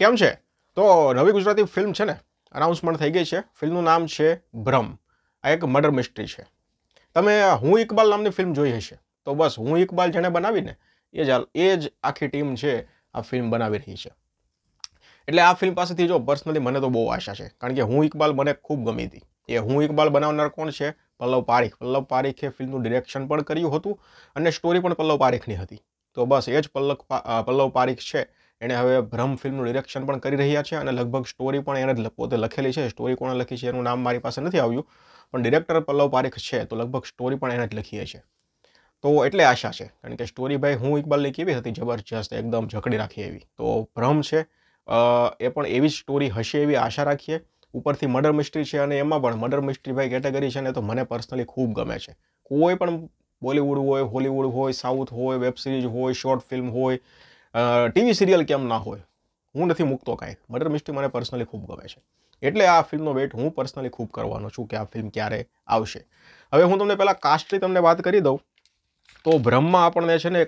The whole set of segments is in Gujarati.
કેમ છે? તો નવી ગુજરાતી ફિલ્મ છે ને અનાઉન્સમેન્ટ થઈ ગઈ છે. ફિલ્મનું નામ છે ભ્રમ. આ એક મર્ડર મિસ્ટ્રી છે. તમે હું ઇકબાલ નામની ફિલ્મ જોઈ હશે. તો બસ, હું ઇકબાલ જેણે બનાવીને, એ જ એ જ આખી ટીમ છે આ ફિલ્મ બનાવી રહી છે. એટલે આ ફિલ્મ પાસેથી જો પર્સનલી મને તો બહુ આશા છે. કારણ કે હું ઇકબાલ મને ખૂબ ગમી હતી. એ હું ઇકબાલ બનાવનાર કોણ છે? પલ્લવ પારીખ. પલ્લવ પારીખે ફિલ્મનું ડિરેક્શન પણ કર્યું હતું અને સ્ટોરી પણ પલ્લવ પારીખની હતી. તો બસ, એ જ પલ્લવ પલ્લવ પારીખ છે. એણે હવે ભ્રમ ફિલ્મનું ડિરેક્શન પણ કરી રહ્યા છે અને લગભગ સ્ટોરી પણ એણે પોતે લખેલી છે. સ્ટોરી કોણે લખી છે એનું નામ મારી પાસે નથી આવ્યું, પણ ડિરેક્ટર પલ્લવ પારેખ છે તો લગભગ સ્ટોરી પણ એણે જ લખી છે તો એટલે આશા છે, કારણ કે સ્ટોરી ભાઈ હું ઇકબાલની કેવી હતી? જબરજસ્ત, એકદમ જકડી રાખી એવી. તો ભ્રમ છે એ પણ એવી જ સ્ટોરી હશે એવી આશા રાખીએ. ઉપરથી મર્ડર મિસ્ટ્રી છે અને એમાં પણ મર્ડર મિસ્ટ્રી ભાઈ કેટેગરી છે ને તો મને પર્સનલી ખૂબ ગમે છે. કોઈ પણ બોલિવૂડ હોય, હોલિવૂડ હોય સાઉથ હોય વેબ સિરીઝ હોય શોર્ટ ફિલ્મ હોય ટીવી સિરિયલ કેમ ના હોય? હું નથી મૂકતો કાંઈ. મર્ડર મિસ્ટ્રી મને પર્સનલી ખૂબ ગમે છે. એટલે આ ફિલ્મનો વેટ હું પર્સનલી ખૂબ કરવાનો છું કે આ ફિલ્મ ક્યારે આવશે. હવે હું તમને પહેલાં કાસ્ટની તમને વાત કરી દઉં. તો બ્રહ્મા આપણને છે ને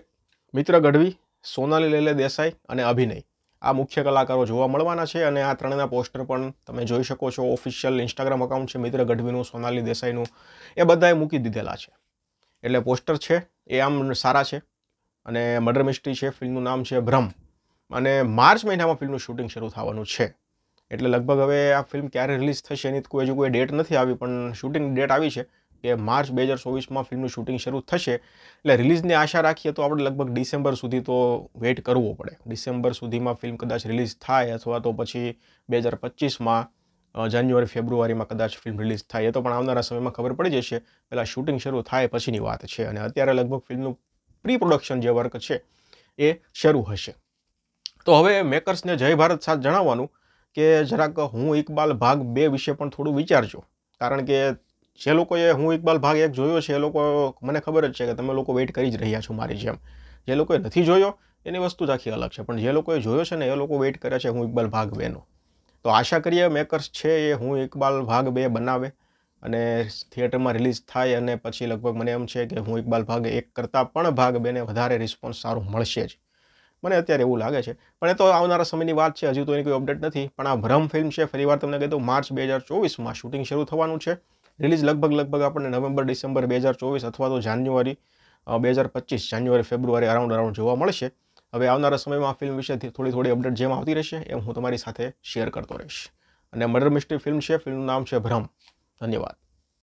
મિત્ર ગઢવી, સોનાલી લેલે દેસાઈ અને અભિનય. આ મુખ્ય કલાકારો જોવા મળવાના છે અને આ ત્રણેના પોસ્ટર પણ તમે જોઈ શકો છો. ઓફિશિયલ ઇન્સ્ટાગ્રામ અકાઉન્ટ છે મિત્ર ગઢવીનું, સોનાલી દેસાઈનું. એ બધાએ મૂકી દીધેલા છે. એટલે પોસ્ટર છે, એ આમ સારા છે. અને મર્ડર મિસ્ટ્રી છે, ફિલ્મનું નામ છે ભ્રમ. અને માર્ચ મહિનામાં ફિલ્મનું શૂટિંગ શરૂ થવાનું છે. એટલે લગભગ હવે આ ફિલ્મ ક્યારે રિલીઝ થશે એની કોઈ હજુ કોઈ ડેટ નથી આવી, પણ શૂટિંગ ડેટ આવી છે કે માર્ચ બે હજાર ચોવીસમાં ફિલ્મનું શૂટિંગ શરૂ થશે. એટલે રિલીઝની આશા રાખીએ તો આપણે લગભગ ડિસેમ્બર સુધી તો વેઇટ કરવો પડે. ડિસેમ્બર સુધીમાં ફિલ્મ કદાચ રિલીઝ થાય અથવા તો પછી બે હજાર પચીસમાં જાન્યુઆરી, ફેબ્રુઆરીમાં કદાચ ફિલ્મ રિલીઝ થાય. એ તો પણ આવનારા સમયમાં ખબર પડી જશે. પહેલાં શૂટિંગ શરૂ થાય પછીની વાત છે. અને અત્યારે લગભગ ફિલ્મનું પ્રી પ્રોડક્શન જે વર્ક છે એ શરૂ હશે. તો હવે મેકર્સને જય ભારત સાથ જણાવવાનું કે જરાક હું ઇકબાલ ભાગ બે વિશે પણ થોડું વિચારજો. કારણ કે જે લોકોએ હું ઇકબાલ ભાગ એક જોયો છે, એ લોકો મને ખબર જ છે કે તમે લોકો વેઇટ કરી જ રહ્યા છો મારી જેમ. જે લોકોએ નથી જોયો, એની વસ્તુ જ આખી અલગ છે. પણ જે લોકોએ જોયો છે ને, એ લોકો વેઇટ કરે છે હું ઇકબાલ ભાગ બેનો. તો આશા કરીએ મેકર્સ છે એ હું ઇકબાલ ભાગ બે બનાવે. અને થિયેટરમાં રિલીઝ થાય અને પછી લગભગ મને એમ છે કે હું ઇકબાલ ભાગ એક કરતાં પણ ભાગ બેને વધારે રિસ્પોન્સ સારું મળશે જ. મને અત્યારે એવું લાગે છે. પણ એ તો આવનારા સમયની વાત છે, હજુ તો એની કોઈ અપડેટ નથી. પણ આ ભ્રમ ફિલ્મ છે, ફરીવાર તમને કહી દઉં, માર્ચ બે હજાર ચોવીસમાં શૂટિંગ શરૂ થવાનું છે. રિલીઝ લગભગ લગભગ આપણને નવેમ્બર, ડિસેમ્બર બે હજાર ચોવીસ અથવા તો જાન્યુઆરી બે હજાર પચીસ, જાન્યુઆરી, ફેબ્રુઆરી અરાઉન્ડ અરાઉન્ડ જોવા મળશે. હવે આવનારા સમયમાં આ ફિલ્મ વિશે થોડી થોડી અપડેટ જેમ આવતી રહેશે, એમ હું તમારી સાથે શેર કરતો રહીશ. અને મર્ડર મિસ્ટ્રી ફિલ્મ છે ફિલ્મનું નામ છે ભ્રમ. ધન્યવાદ.